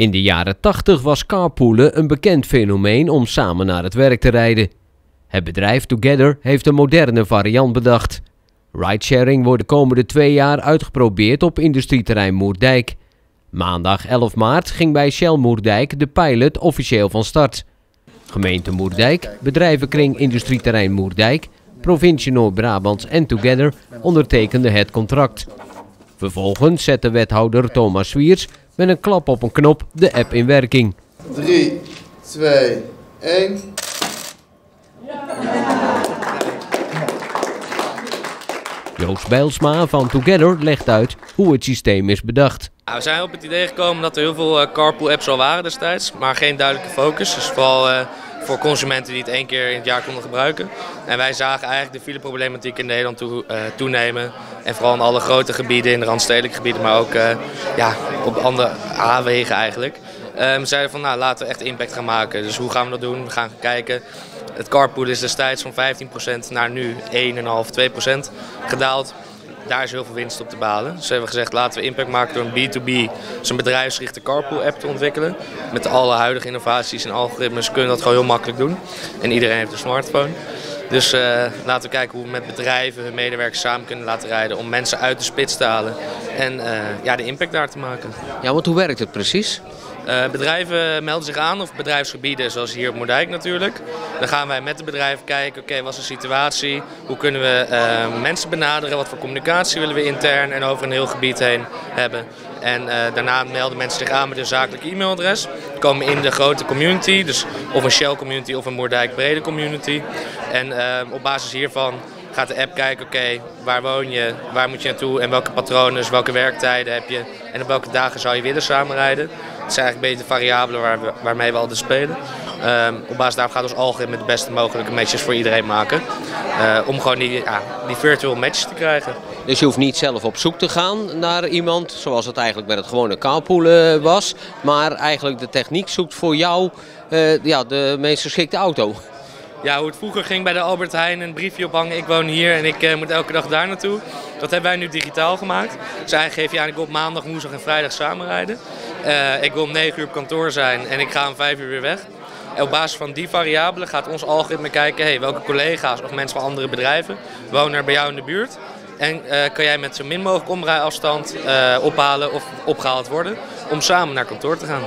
In de jaren 80 was carpoolen een bekend fenomeen om samen naar het werk te rijden. Het bedrijf Together heeft een moderne variant bedacht. Ridesharing wordt de komende twee jaar uitgeprobeerd op industrieterrein Moerdijk. Maandag 11 maart ging bij Shell Moerdijk de pilot officieel van start. Gemeente Moerdijk, bedrijvenkring industrieterrein Moerdijk, provincie Noord-Brabant en Together ondertekenden het contract. Vervolgens zette wethouder Thomas Swiers met een klap op een knop de app in werking. 3, 2, 1. Joost Bijlsma van Together legt uit hoe het systeem is bedacht. Nou, we zijn op het idee gekomen dat er heel veel uh, carpool apps al waren destijds, maar geen duidelijke focus. Dus vooral uh, voor consumenten die het één keer in het jaar konden gebruiken. En wij zagen eigenlijk de fileproblematiek in Nederland toe, uh, toenemen. En vooral in alle grote gebieden, in de randstedelijke gebieden, maar ook ja, op andere A-wegen eigenlijk. we zeiden van nou laten we echt impact gaan maken. Dus hoe gaan we dat doen? We gaan kijken. Het carpool is destijds van 15% naar nu 1,5, 2% gedaald daar is heel veel winst op te behalen. Dus hebben we gezegd, laten we impact maken door een B2B, dus een bedrijfsgerichte carpool-app te ontwikkelen. Met alle huidige innovaties en algoritmes kunnen we dat gewoon heel makkelijk doen. En iedereen heeft een smartphone. Dus uh, laten we kijken hoe we met bedrijven hun medewerkers samen kunnen laten rijden om mensen uit de spits te halen en uh, ja, de impact daar te maken. Ja, want hoe werkt het precies? Uh, bedrijven melden zich aan, of bedrijfsgebieden zoals hier op Moerdijk natuurlijk. Dan gaan wij met de bedrijven kijken, oké, okay, wat is de situatie? Hoe kunnen we uh, mensen benaderen? Wat voor communicatie willen we intern en over een heel gebied heen hebben? En uh, daarna melden mensen zich aan met hun zakelijk e-mailadres. Komen in de grote community, dus of een Shell community of een Moerdijk brede community. En op basis hiervan gaat de app kijken, oké, waar woon je, waar moet je naartoe en welke patronen, welke werktijden heb je en op welke dagen zou je willen samenrijden. Het zijn eigenlijk een beetje de variabelen waar we, waarmee we altijd spelen. Um, op basis daarvan gaat ons algoritme de beste mogelijke matches voor iedereen maken. Uh, om gewoon die, ja, die virtual matches te krijgen. Dus je hoeft niet zelf op zoek te gaan naar iemand, zoals het eigenlijk met het gewone carpoolen was. Maar eigenlijk de techniek zoekt voor jou uh, ja, de meest geschikte auto. Ja, hoe het vroeger ging bij de Albert Heijn, een briefje ophangen, ik woon hier en ik uh, moet elke dag daar naartoe. Dat hebben wij nu digitaal gemaakt. Dus eigenlijk geef je eigenlijk op maandag, woensdag en vrijdag samenrijden. Uh, ik wil om 9 uur op kantoor zijn en ik ga om 5 uur weer weg. Op basis van die variabelen gaat ons algoritme kijken hey, welke collega's of mensen van andere bedrijven wonen er bij jou in de buurt. En uh, kan jij met zo min mogelijk omrijafstand uh, ophalen of opgehaald worden om samen naar kantoor te gaan.